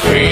Three.